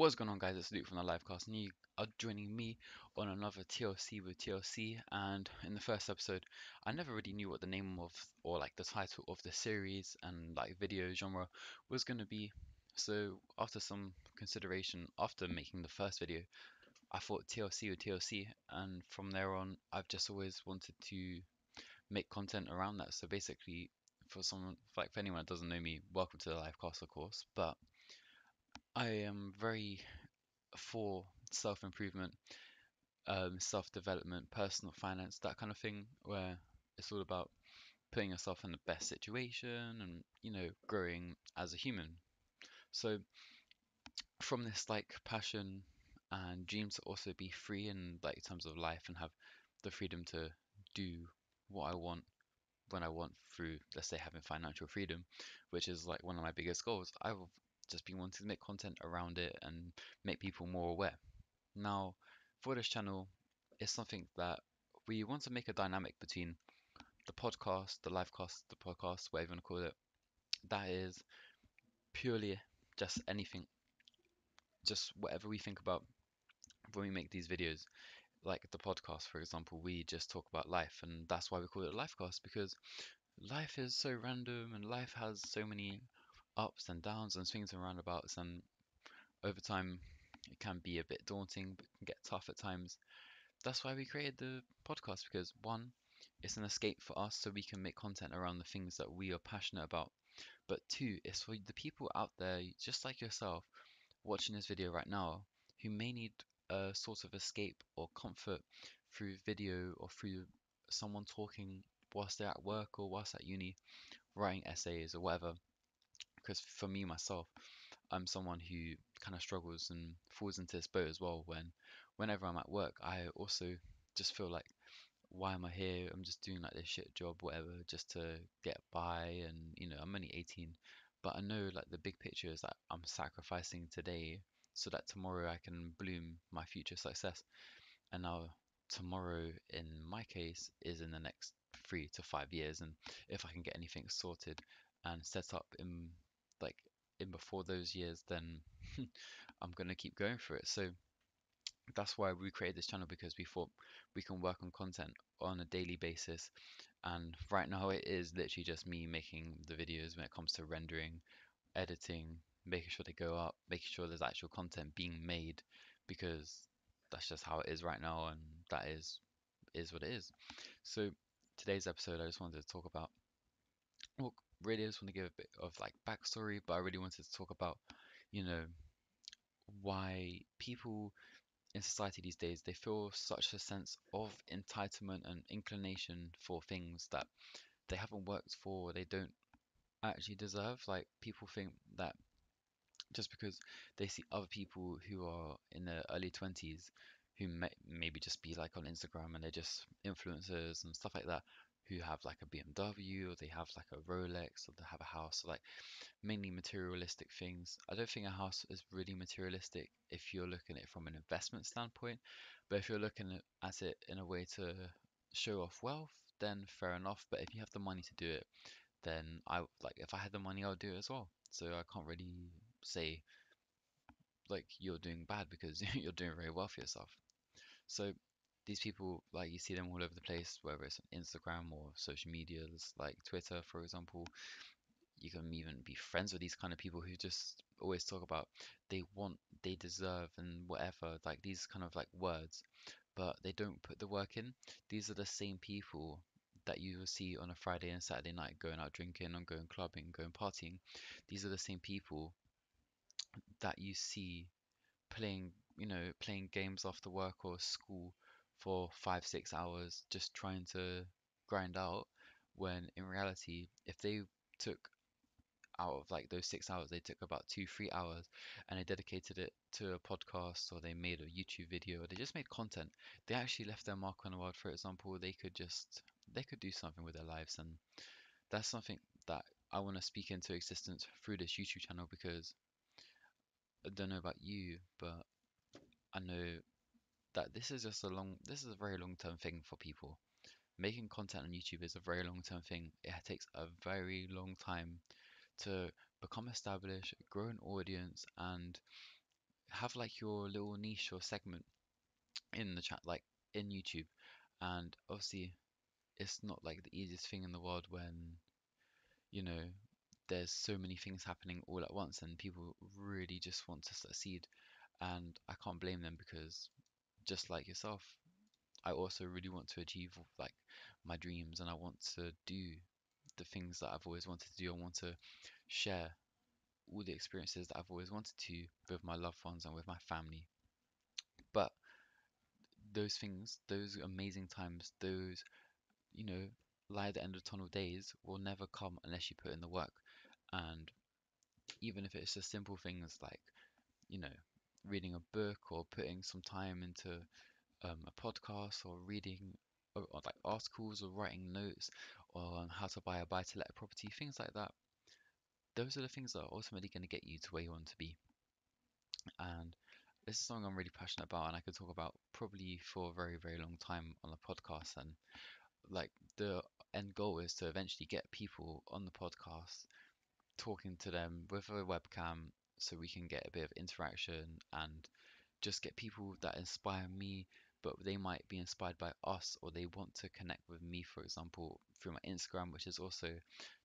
What's going on, guys? It's Luke from the Life Cast, and you are joining me on another TLC with TLC. And in the first episode, I never really knew what the name of or like the title of the series and like video genre was going to be. So after some consideration, after making the first video, I thought TLC with TLC, and from there on, I've just always wanted to make content around that. So basically, for someone like for anyone that doesn't know me, welcome to the Life Cast, of course, but I am very for self improvement, um, self development, personal finance, that kind of thing, where it's all about putting yourself in the best situation and you know growing as a human. So from this like passion and dream to also be free in like terms of life and have the freedom to do what I want when I want through let's say having financial freedom, which is like one of my biggest goals. I've just been wanting to make content around it and make people more aware. Now, for this channel, it's something that we want to make a dynamic between the podcast, the life cast, the podcast, whatever you want to call it. That is purely just anything, just whatever we think about when we make these videos. Like the podcast, for example, we just talk about life, and that's why we call it a life cast because life is so random and life has so many ups and downs and swings and roundabouts and over time it can be a bit daunting but can get tough at times. That's why we created the podcast because one it's an escape for us so we can make content around the things that we are passionate about. But two it's for the people out there just like yourself watching this video right now who may need a sort of escape or comfort through video or through someone talking whilst they're at work or whilst at uni writing essays or whatever because for me myself, I'm someone who kind of struggles and falls into this boat as well. When whenever I'm at work, I also just feel like, why am I here? I'm just doing like this shit job, whatever, just to get by. And you know, I'm only 18, but I know like the big picture is that I'm sacrificing today so that tomorrow I can bloom my future success. And now tomorrow, in my case, is in the next three to five years. And if I can get anything sorted and set up in like in before those years, then I'm gonna keep going for it. So that's why we created this channel because we thought we can work on content on a daily basis. And right now it is literally just me making the videos when it comes to rendering, editing, making sure they go up, making sure there's actual content being made because that's just how it is right now and that is is what it is. So today's episode I just wanted to talk about well really just want to give a bit of like backstory, but I really wanted to talk about, you know, why people in society these days they feel such a sense of entitlement and inclination for things that they haven't worked for, they don't actually deserve. Like people think that just because they see other people who are in their early 20s who may maybe just be like on Instagram and they're just influencers and stuff like that who have like a BMW or they have like a Rolex or they have a house, like mainly materialistic things. I don't think a house is really materialistic if you're looking at it from an investment standpoint, but if you're looking at it in a way to show off wealth, then fair enough. But if you have the money to do it, then I like if I had the money, I'll do it as well. So I can't really say like you're doing bad because you're doing very well for yourself. So these people like you see them all over the place whether it's on instagram or social medias like twitter for example you can even be friends with these kind of people who just always talk about they want they deserve and whatever like these kind of like words but they don't put the work in. These are the same people that you will see on a friday and saturday night going out drinking and going clubbing going partying. These are the same people that you see playing you know playing games after work or school for five, six hours just trying to grind out when in reality, if they took out of like those six hours, they took about two, three hours and they dedicated it to a podcast or they made a YouTube video or they just made content. They actually left their mark on the world. For example, they could just they could do something with their lives and that's something that I want to speak into existence through this YouTube channel because I don't know about you, but I know that this is just a long this is a very long term thing for people making content on youtube is a very long term thing it takes a very long time to become established grow an audience and have like your little niche or segment in the chat, like in YouTube. And obviously, it's not like the easiest thing in the world when, you know, there's so many things happening all at once and people really just want to succeed. And I can't blame them because just like yourself, I also really want to achieve like my dreams and I want to do the things that I've always wanted to do. I want to share all the experiences that I've always wanted to with my loved ones and with my family. But those things, those amazing times, those, you know, light at the end of the tunnel days will never come unless you put in the work. And even if it's just simple things like, you know, reading a book or putting some time into um, a podcast or reading or, or like articles or writing notes on how to buy a buy to let property, things like that. Those are the things that are ultimately going to get you to where you want to be. And this is something I'm really passionate about, and I could talk about probably for a very, very long time on the podcast. And like the end goal is to eventually get people on the podcast talking to them with a webcam so we can get a bit of interaction and just get people that inspire me but they might be inspired by us or they want to connect with me for example through my instagram which is also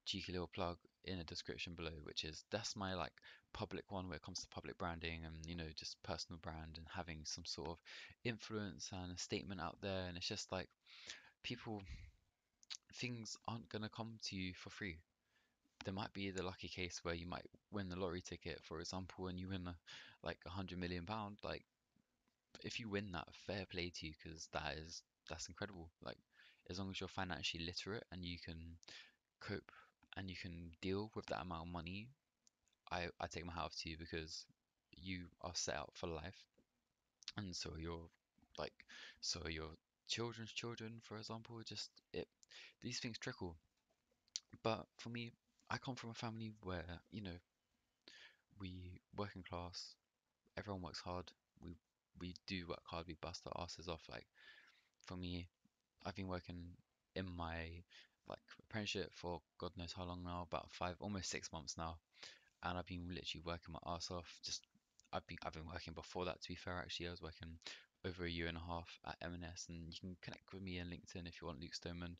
cheeky little plug in the description below which is that's my like public one where it comes to public branding and you know just personal brand and having some sort of influence and a statement out there. And it's just like people things aren't going to come to you for free there might be the lucky case where you might win the lottery ticket, for example, and you win a, like a hundred million pound. Like, if you win that, fair play to you, because that is that's incredible. Like, as long as you're financially literate and you can cope and you can deal with that amount of money, I I take my hat off to you because you are set out for life, and so you're like so your children's children, for example, just it these things trickle. But for me, I come from a family where, you know, we working class, everyone works hard. We we do work hard, we bust our asses off. Like for me, I've been working in my like apprenticeship for God knows how long now, about five, almost six months now. And I've been literally working my ass off. Just I've been I've been working before that to be fair actually. I was working over a year and a half at M&S and you can connect with me on LinkedIn if you want Luke Stoneman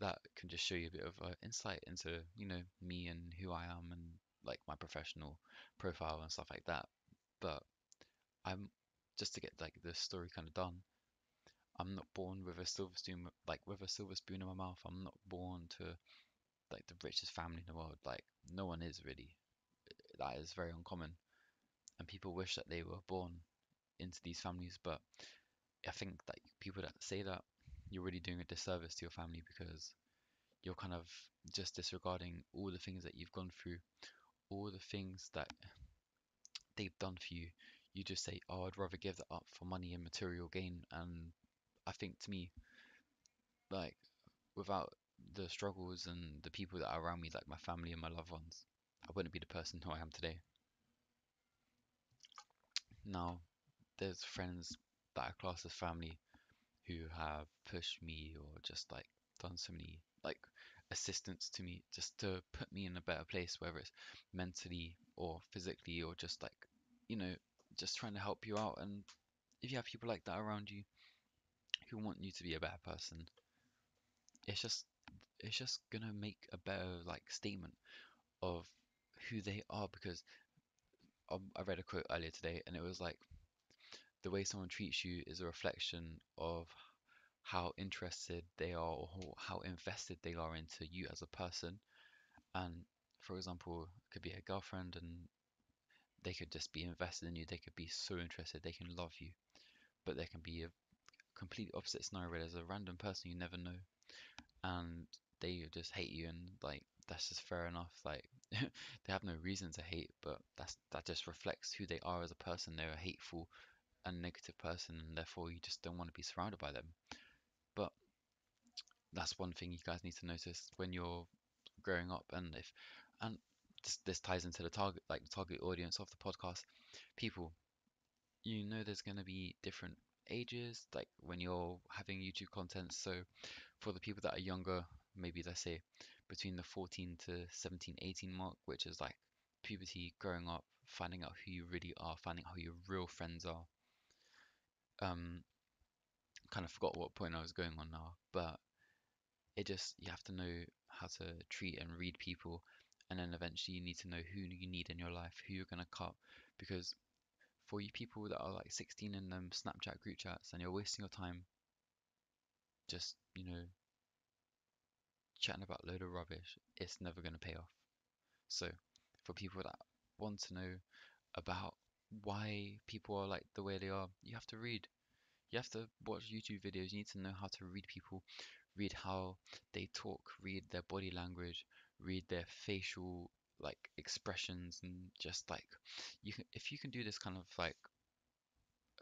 that can just show you a bit of uh, insight into you know me and who I am and like my professional profile and stuff like that. But I'm just to get like the story kind of done. I'm not born with a silver spoon like with a silver spoon in my mouth. I'm not born to like the richest family in the world. Like no one is really. That is very uncommon, and people wish that they were born into these families. But I think that people that say that you're really doing a disservice to your family because you're kind of just disregarding all the things that you've gone through, all the things that they've done for you. You just say, "Oh, I'd rather give that up for money and material gain." And I think to me, like without the struggles and the people that are around me, like my family and my loved ones, I wouldn't be the person who I am today. Now, there's friends that are classed as family who have pushed me or just like done so many like assistance to me just to put me in a better place whether it's mentally or physically or just like you know just trying to help you out. And if you have people like that around you who want you to be a better person it's just it's just gonna make a better like statement of who they are because um, I read a quote earlier today and it was like the way someone treats you is a reflection of how interested they are or how invested they are into you as a person. And for example, it could be a girlfriend and they could just be invested in you. They could be so interested. They can love you. But there can be a complete opposite scenario where there's a random person you never know and they just hate you and like that's just fair enough. Like they have no reason to hate, but that's that just reflects who they are as a person. They're a hateful a negative person and therefore you just don't want to be surrounded by them. But that's one thing you guys need to notice when you're growing up and if and this, this ties into the target like the target audience of the podcast people you know there's going to be different ages like when you're having youtube content so for the people that are younger maybe let's say between the 14 to 17 18 mark which is like puberty growing up finding out who you really are, finding out who your real friends are. Um, kind of forgot what point I was going on now, but it just you have to know how to treat and read people, and then eventually you need to know who you need in your life, who you're gonna cut, because for you people that are like 16 in them Snapchat group chats and you're wasting your time just you know chatting about load of rubbish, it's never gonna pay off. So for people that want to know about why people are like the way they are, you have to read. You have to watch YouTube videos. You need to know how to read people, read how they talk, read their body language, read their facial like expressions and just like you can if you can do this kind of like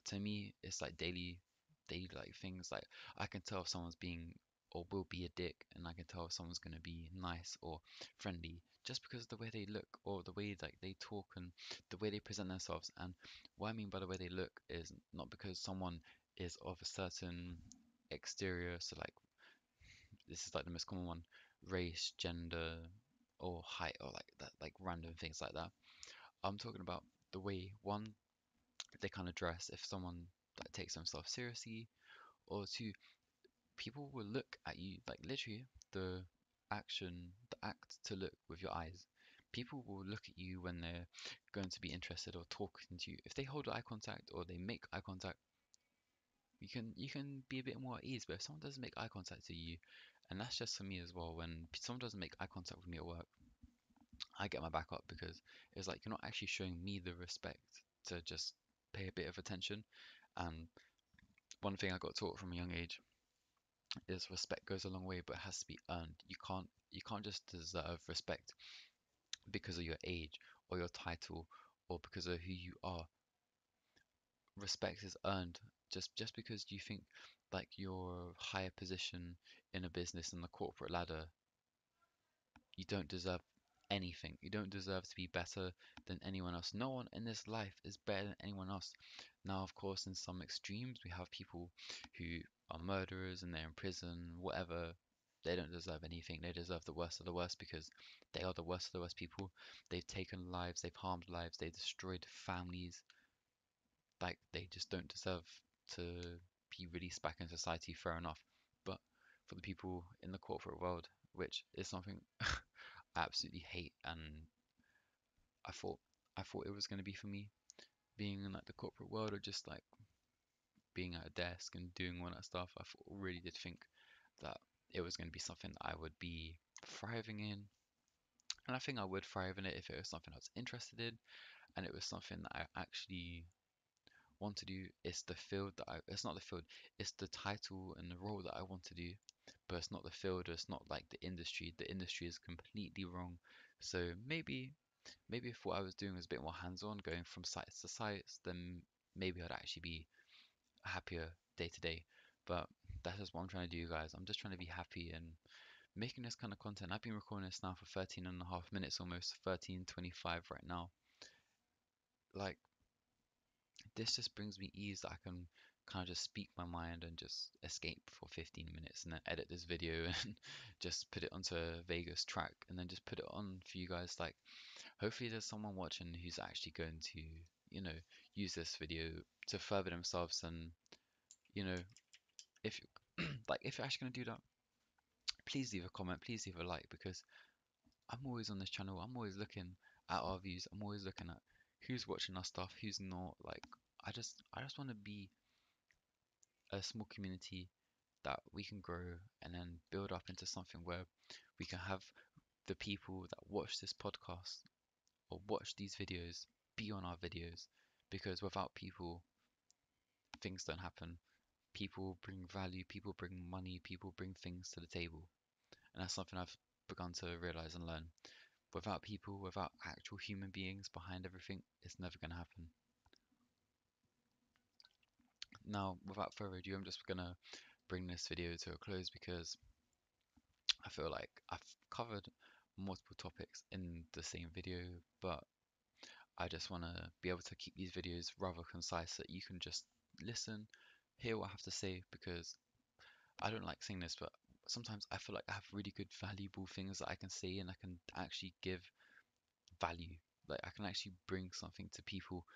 to me it's like daily daily like things like I can tell if someone's being or will be a dick and I can tell if someone's going to be nice or friendly just because of the way they look or the way like they talk and the way they present themselves. And what I mean by the way they look is not because someone is of a certain exterior so like this is like the most common one race gender or height or like that like random things like that. I'm talking about the way one they kind of dress if someone that takes themselves seriously or two people will look at you like literally the action the act to look with your eyes. People will look at you when they're going to be interested or talking to you. If they hold eye contact or they make eye contact you can you can be a bit more at ease. But if someone doesn't make eye contact to you and that's just for me as well when someone doesn't make eye contact with me at work I get my back up because it's like you're not actually showing me the respect to just pay a bit of attention. And one thing I got taught from a young age is respect goes a long way but it has to be earned. You can't you can't just deserve respect because of your age or your title or because of who you are. Respect is earned just just because you think like your higher position in a business in the corporate ladder you don't deserve anything. You don't deserve to be better than anyone else. No one in this life is better than anyone else. Now of course in some extremes we have people who are murderers and they're in prison whatever. They don't deserve anything. They deserve the worst of the worst because they are the worst of the worst people. They've taken lives they've harmed lives they've destroyed families. Like they just don't deserve to be released back in society, fair enough. But for the people in the corporate world, which is something absolutely hate, and I thought I thought it was going to be for me, being in like the corporate world or just like being at a desk and doing all that stuff. I thought, really did think that it was going to be something that I would be thriving in, and I think I would thrive in it if it was something I was interested in, and it was something that I actually want to do. It's the field that I it's not the field it's the title and the role that I want to do but it's not the field it's not like the industry the industry is completely wrong. So maybe maybe if what I was doing was a bit more hands-on going from sites to sites then maybe I'd actually be happier day to day. But that's just what I'm trying to do guys. I'm just trying to be happy and making this kind of content. I've been recording this now for 13 and a half minutes almost 13.25 right now. Like this just brings me ease that I can kind of just speak my mind and just escape for 15 minutes and then edit this video and just put it onto a Vegas track and then just put it on for you guys. Like hopefully there's someone watching who's actually going to you know use this video to further themselves and you know if like if you're actually going to do that please leave a comment please leave a like because I'm always on this channel. I'm always looking at our views. I'm always looking at who's watching our stuff, who's not. Like, I just, I just want to be a small community that we can grow and then build up into something where we can have the people that watch this podcast or watch these videos be on our videos because without people things don't happen. People bring value people bring money people bring things to the table. And that's something i've begun to realize and learn. Without people, without actual human beings behind everything, it's never going to happen. Now, without further ado, I'm just going to bring this video to a close because I feel like I've covered multiple topics in the same video, but I just want to be able to keep these videos rather concise so that you can just listen, hear what I have to say because I don't like saying this, but sometimes I feel like I have really good valuable things that I can say and I can actually give value. Like I can actually bring something to people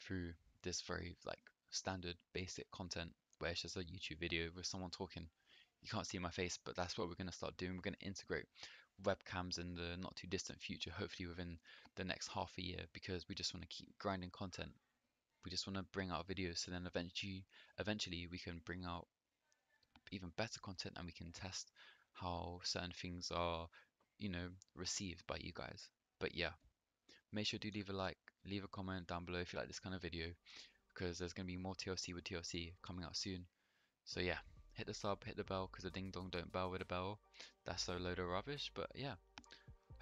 through this very like standard basic content where it's just a YouTube video with someone talking. You can't see my face, but that's what we're going to start doing. We're going to integrate webcams in the not too distant future, hopefully within the next half a year, because we just want to keep grinding content. We just want to bring out videos, so then eventually, eventually we can bring out even better content, and we can test how certain things are, you know, received by you guys. But yeah, make sure to leave a like, leave a comment down below if you like this kind of video, because there's going to be more TLC with TLC coming out soon. So yeah, hit the sub, hit the bell, because the ding dong don't bell with a bell. That's a load of rubbish, but yeah.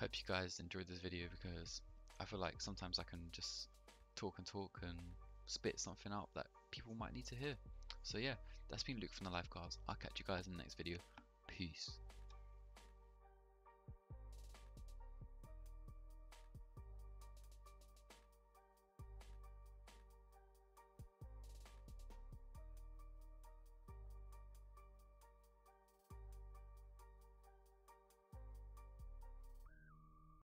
Hope you guys enjoyed this video because I feel like sometimes I can just talk and talk and spit something out that people might need to hear. So yeah, that's been Luke from the Life Cast. I'll catch you guys in the next video. Peace.